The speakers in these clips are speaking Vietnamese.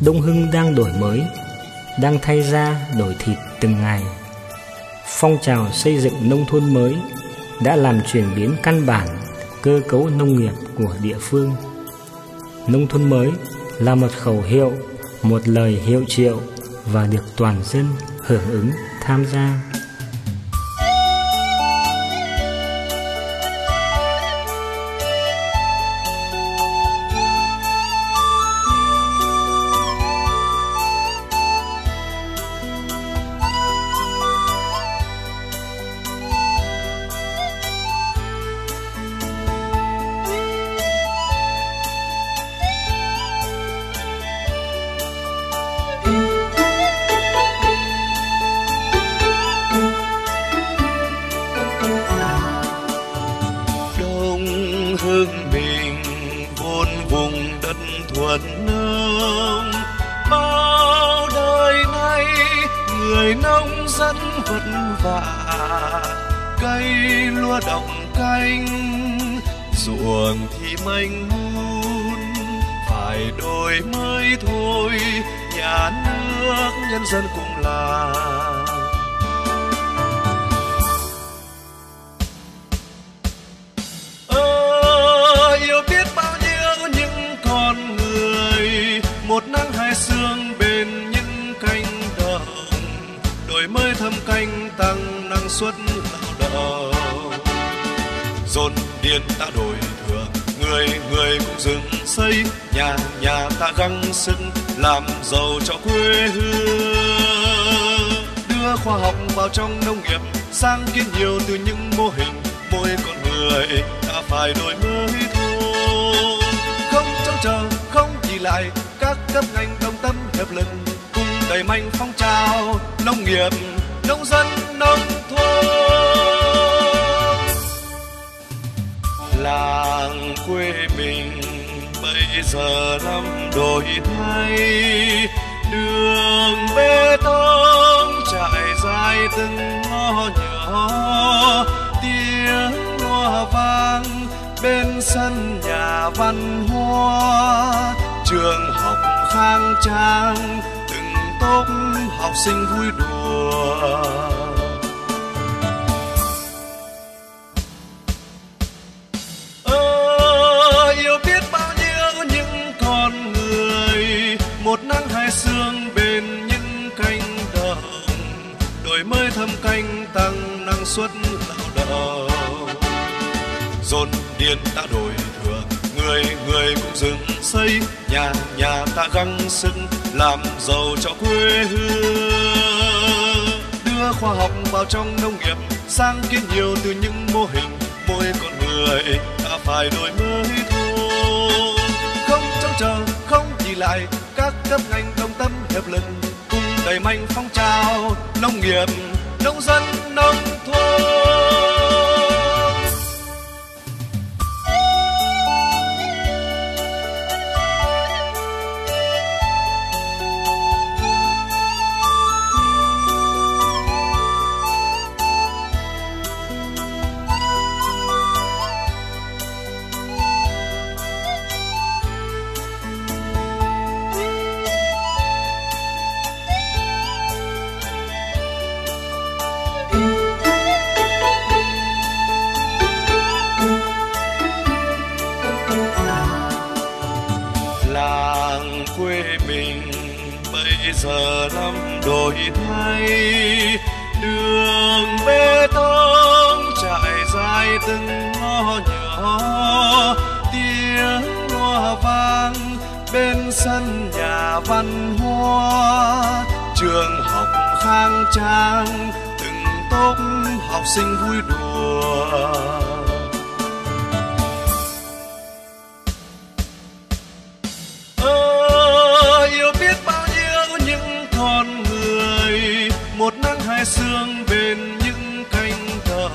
Đông Hưng đang đổi mới, đang thay ra đổi thịt từng ngày. Phong trào xây dựng nông thôn mới đã làm chuyển biến căn bản cơ cấu nông nghiệp của địa phương. Nông thôn mới là một khẩu hiệu, một lời hiệu triệu và được toàn dân hưởng ứng tham gia. rất vất vả. Cây lúa đồng canh, ruộng thì mênh mông. Phải đổi mới thôi, nhà nước nhân dân cùng là ơ, yêu biết bao nhiêu những con người, một nắng hai sương bên nhau Người mới thâm canh tăng năng suất lao động dồn điện ta đổi thừa, người người cũng dựng xây. Nhà nhà ta găng sức làm giàu cho quê hương. Đưa khoa học vào trong nông nghiệp, sang kiến nhiều từ những mô hình. Mỗi con người ta phải đổi mới thôi không trông chờ, không chỉ lại, các cấp ngành đồng tâm hiệp lực đẩy mạnh phong trào, nông nghiệp, nông dân, nông thôn. Làng quê mình bây giờ năm đổi thay, đường bê tông trải dài từng ngõ nhỏ, tiếng loa vang bên sân nhà văn hoa, trường học khang trang tóc học sinh vui đùa. Ờ, Ơ yêu biết bao nhiêu những con người, một nắng hai sương bên những cánh đồng. Đổi mới thâm canh tăng năng suất lao động. Dồn điên đã đổi người người cũng dựng xây nhà nhà ta gắng sức làm giàu cho quê hương. Đưa khoa học vào trong nông nghiệp sáng kiến nhiều từ những mô hình. Mỗi con người ta phải đổi mới thôi không trông chờ, không chỉ lại, các cấp ngành đồng tâm hiệp lực, cùng đẩy mạnh phong trào nông nghiệp, nông dân, nông thôn. giờ năm đổi thay, đường bê tông trải dài từng ngõ nhỏ. Tiếng loa vang bên sân nhà văn hoa, trường học khang trang, từng tốp học sinh vui đùa. sương bên những cánh đồng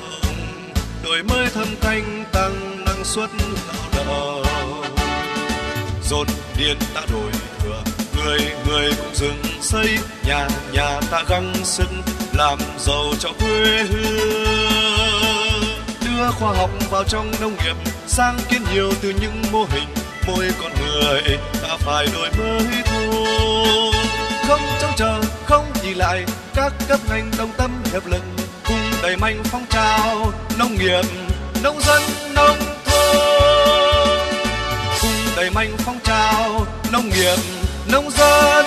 đổi mới thâm canh tăng năng suất tạo đầu dồn điện ta đổi thừa, người người cũng dừng xây, nhà nhà ta găng sức làm giàu cho quê hương. Đưa khoa học vào trong nông nghiệp, sáng kiến nhiều từ những mô hình, mỗi con người ta phải đổi mới thôi không trông chờ, không nhìn lại. Các cấp ngành đồng tâm hiệp lực, cùng đẩy mạnh phong trào nông nghiệp, nông dân, nông thôn. Cùng đẩy mạnh phong trào nông nghiệp, nông dân.